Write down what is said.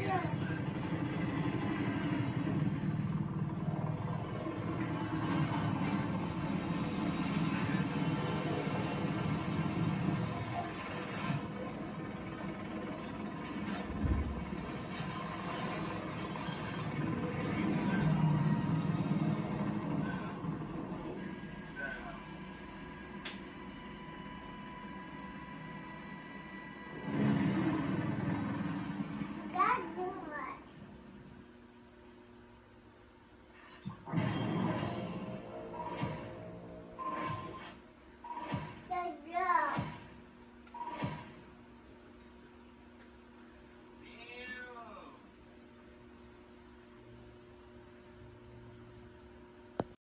Я